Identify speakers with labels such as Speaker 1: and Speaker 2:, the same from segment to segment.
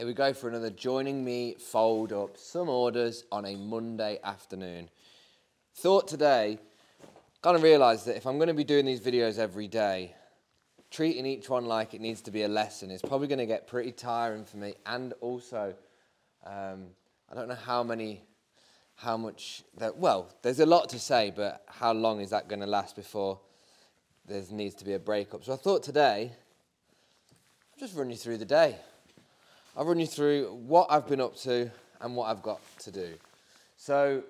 Speaker 1: Here we go for another joining me fold up some orders on a Monday afternoon. Thought today, kind of realised that if I'm going to be doing these videos every day, treating each one like it needs to be a lesson is probably going to get pretty tiring for me. And also, um, I don't know how many, how much, that, well, there's a lot to say, but how long is that going to last before there needs to be a breakup? So I thought today, I'll just run you through the day. I'll run you through what I've been up to and what I've got to do. So,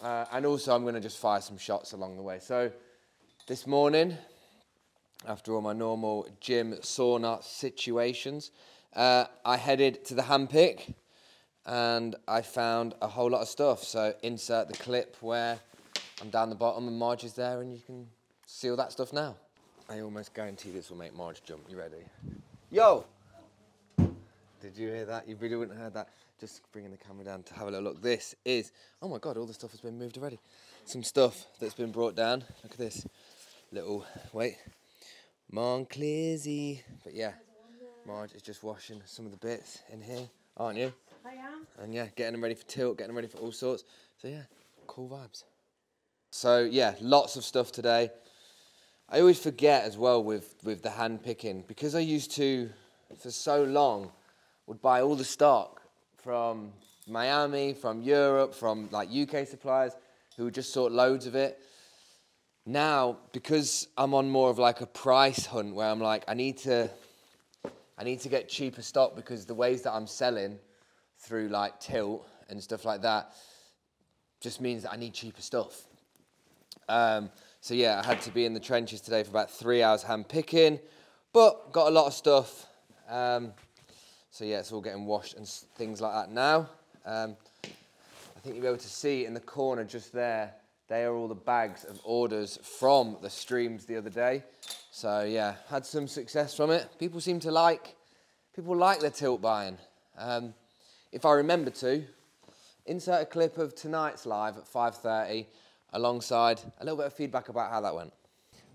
Speaker 1: uh, and also I'm going to just fire some shots along the way. So, this morning, after all my normal gym sauna situations, uh, I headed to the handpick and I found a whole lot of stuff. So, insert the clip where I'm down the bottom and Marge is there, and you can see all that stuff now. I almost guarantee this will make Marge jump. You ready? Yo! Did you hear that? You really wouldn't have heard that. Just bringing the camera down to have a little look. This is, oh my God, all the stuff has been moved already. Some stuff that's been brought down. Look at this little, wait, Monclizzy. But yeah, Marge is just washing some of the bits in here, aren't you?
Speaker 2: I am.
Speaker 1: And yeah, getting them ready for tilt, getting them ready for all sorts. So yeah, cool vibes. So yeah, lots of stuff today. I always forget as well with, with the hand picking because I used to, for so long, would buy all the stock from Miami, from Europe, from like UK suppliers who would just sort loads of it. Now, because I'm on more of like a price hunt where I'm like, I need to, I need to get cheaper stock because the ways that I'm selling through like tilt and stuff like that just means that I need cheaper stuff. Um, so yeah, I had to be in the trenches today for about three hours hand picking, but got a lot of stuff. Um, so yeah, it's all getting washed and things like that now. Um, I think you'll be able to see in the corner just there, they are all the bags of orders from the streams the other day. So yeah, had some success from it. People seem to like, people like the tilt buying. Um, if I remember to, insert a clip of tonight's live at 5.30 alongside a little bit of feedback about how that went.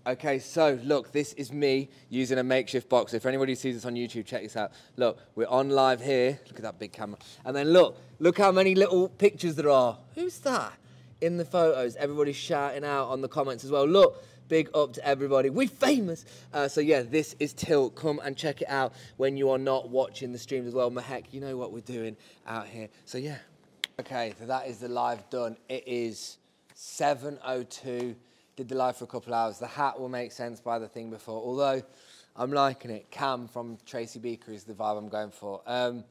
Speaker 1: Okay, so look, this is me using a makeshift box. If anybody sees this on YouTube, check this out. Look, we're on live here. Look at that big camera. And then look, look how many little pictures there are. Who's that? In the photos, everybody's shouting out on the comments as well. Look, big up to everybody. We're famous. Uh, so yeah, this is Tilt. Come and check it out when you are not watching the streams as well. Mahek, you know what we're doing out here. So yeah. Okay, so that is the live done. It is 7.02 did the live for a couple hours. The hat will make sense by the thing before, although I'm liking it. Cam from Tracy Beaker is the vibe I'm going for. Um,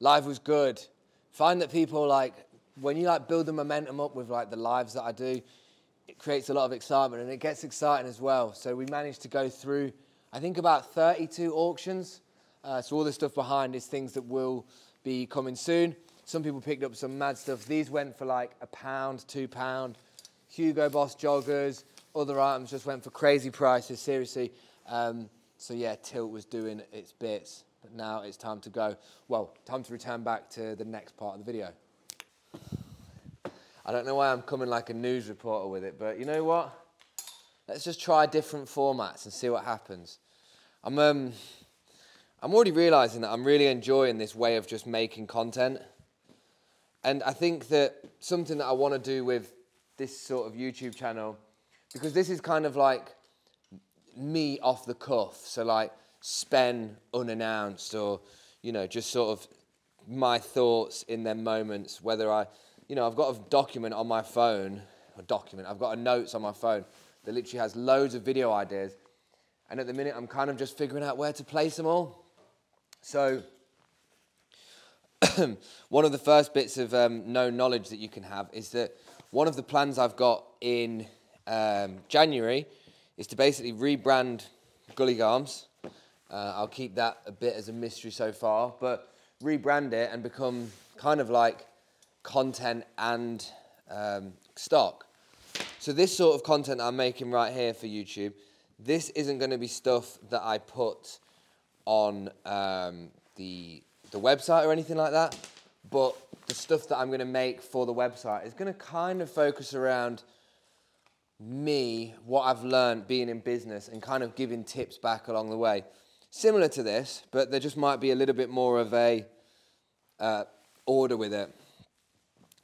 Speaker 1: live was good. Find that people like, when you like build the momentum up with like the lives that I do, it creates a lot of excitement and it gets exciting as well. So we managed to go through, I think about 32 auctions. Uh, so all the stuff behind is things that will be coming soon. Some people picked up some mad stuff. These went for like a pound, two pound. Hugo Boss joggers, other items just went for crazy prices, seriously. Um, so yeah, Tilt was doing its bits, but now it's time to go. Well, time to return back to the next part of the video. I don't know why I'm coming like a news reporter with it, but you know what? Let's just try different formats and see what happens. I'm, um, I'm already realizing that I'm really enjoying this way of just making content. And I think that something that I want to do with this sort of YouTube channel because this is kind of like me off the cuff. So like spend unannounced or, you know, just sort of my thoughts in their moments, whether I, you know, I've got a document on my phone, a document, I've got a notes on my phone that literally has loads of video ideas. And at the minute, I'm kind of just figuring out where to place them all. So one of the first bits of um, known knowledge that you can have is that one of the plans I've got in um, January is to basically rebrand Gully Garms. Uh, I'll keep that a bit as a mystery so far, but rebrand it and become kind of like content and um, stock. So this sort of content I'm making right here for YouTube, this isn't going to be stuff that I put on um, the the website or anything like that, but the stuff that I'm going to make for the website is going to kind of focus around me, what I've learned being in business, and kind of giving tips back along the way. similar to this, but there just might be a little bit more of a uh, order with it.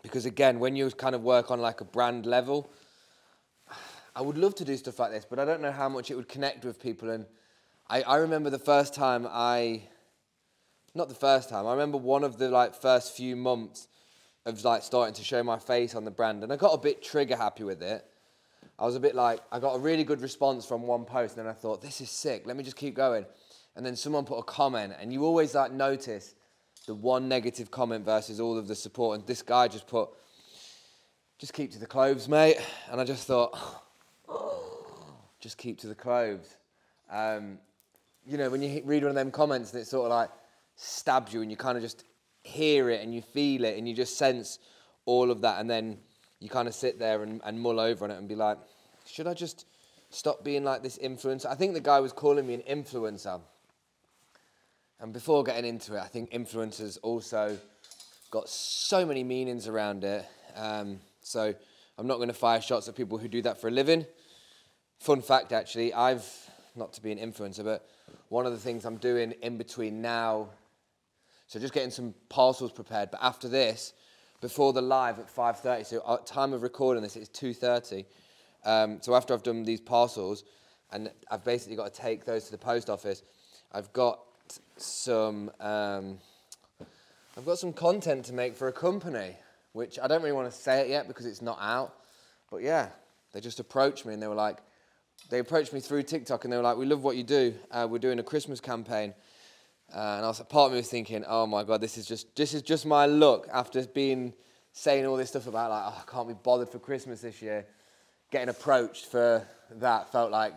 Speaker 1: Because again, when you kind of work on like a brand level, I would love to do stuff like this, but I don't know how much it would connect with people. And I, I remember the first time I, not the first time, I remember one of the like first few months of like starting to show my face on the brand, and I got a bit trigger happy with it. I was a bit like, I got a really good response from one post, and then I thought, this is sick. Let me just keep going. And then someone put a comment, and you always like notice the one negative comment versus all of the support. And this guy just put, just keep to the clothes, mate. And I just thought, just keep to the clothes. Um, you know, when you read one of them comments and it's sort of like stabs you and you kind of just hear it and you feel it and you just sense all of that. And then you kind of sit there and, and mull over on it and be like, should I just stop being like this influencer? I think the guy was calling me an influencer. And before getting into it, I think influencers also got so many meanings around it. Um, so I'm not going to fire shots at people who do that for a living. Fun fact, actually, I've, not to be an influencer, but one of the things I'm doing in between now, so just getting some parcels prepared, but after this, before the live at 5.30, so at time of recording this, it's 2.30. Um, so after I've done these parcels, and I've basically got to take those to the post office, I've got some, um, I've got some content to make for a company, which I don't really want to say it yet because it's not out. But yeah, they just approached me and they were like, they approached me through TikTok and they were like, we love what you do. Uh, we're doing a Christmas campaign. Uh, and I was, part of me was thinking, oh my God, this is just, this is just my look after being saying all this stuff about like, oh, I can't be bothered for Christmas this year. Getting approached for that felt like,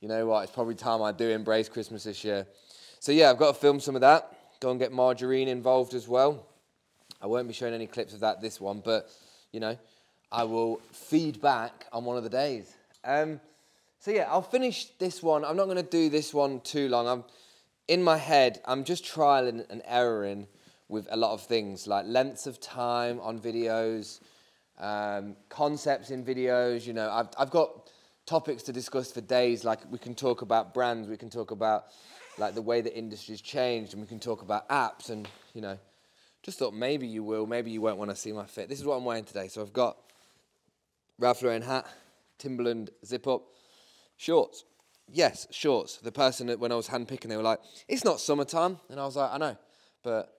Speaker 1: you know what, it's probably time I do embrace Christmas this year. So yeah, I've got to film some of that. Go and get Margarine involved as well. I won't be showing any clips of that this one, but you know, I will feed back on one of the days. Um, so yeah, I'll finish this one. I'm not going to do this one too long. I'm in my head. I'm just trialing and erroring with a lot of things like lengths of time on videos, um, concepts in videos. You know, I've I've got topics to discuss for days. Like we can talk about brands. We can talk about like the way the industry's changed, and we can talk about apps. And you know, just thought maybe you will, maybe you won't want to see my fit. This is what I'm wearing today. So I've got Ralph Lauren hat, Timberland zip up Shorts. Yes, shorts. The person that when I was handpicking, they were like, it's not summertime. And I was like, I know, but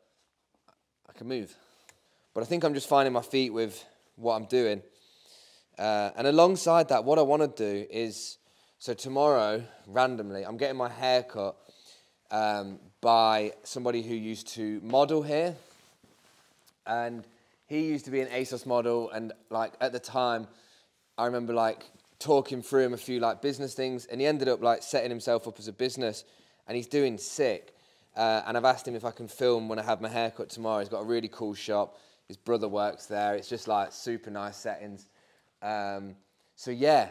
Speaker 1: I can move. But I think I'm just finding my feet with what I'm doing. Uh, and alongside that, what I want to do is so tomorrow, randomly, I'm getting my hair cut um, by somebody who used to model here. And he used to be an ASOS model. And like at the time, I remember like talking through him a few like business things, and he ended up like setting himself up as a business, and he's doing sick. Uh, and I've asked him if I can film when I have my haircut tomorrow. He's got a really cool shop. His brother works there. It's just like super nice settings. Um, so yeah,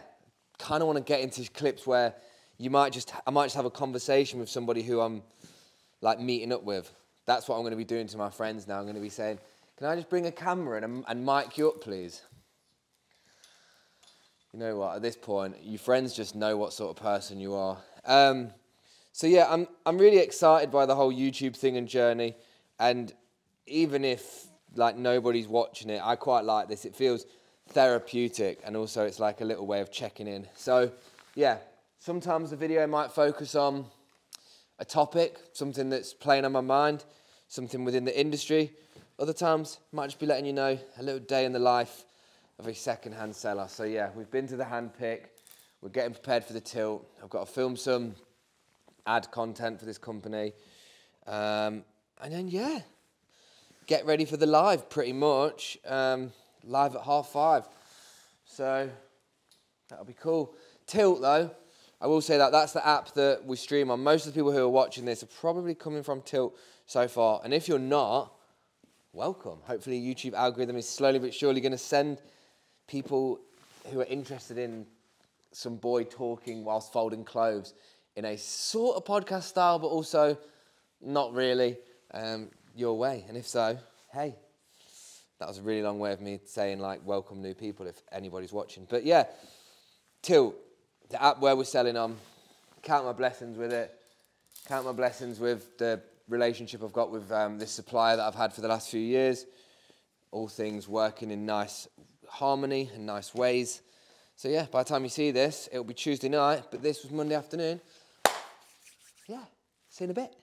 Speaker 1: kind of want to get into clips where you might just I might just have a conversation with somebody who I'm like meeting up with. That's what I'm going to be doing to my friends now. I'm going to be saying, "Can I just bring a camera and, and mic you up, please?" You know what? At this point, your friends just know what sort of person you are. Um, so yeah, I'm I'm really excited by the whole YouTube thing and journey, and even if like nobody's watching it, I quite like this. It feels therapeutic, and also it's like a little way of checking in. So yeah, sometimes the video might focus on a topic, something that's playing on my mind, something within the industry. Other times, might just be letting you know a little day in the life of a second-hand seller. So yeah, we've been to the hand pick. We're getting prepared for the tilt. I've got to film some ad content for this company. Um, and then yeah, get ready for the live pretty much. Um, live at half five. So that'll be cool. Tilt though, I will say that that's the app that we stream on. Most of the people who are watching this are probably coming from Tilt so far. And if you're not, welcome. Hopefully YouTube algorithm is slowly but surely going to send people who are interested in some boy talking whilst folding clothes in a sort of podcast style, but also not really um, your way. And if so, hey, that was a really long way of me saying like welcome new people if anybody's watching. But yeah, Tilt, the app where we're selling on, count my blessings with it. count my blessings with the relationship I've got with um, this supplier that I've had for the last few years. All things working in nice harmony and nice ways. So yeah, by the time you see this, it'll be Tuesday night, but this was Monday afternoon. Yeah, see you in a bit.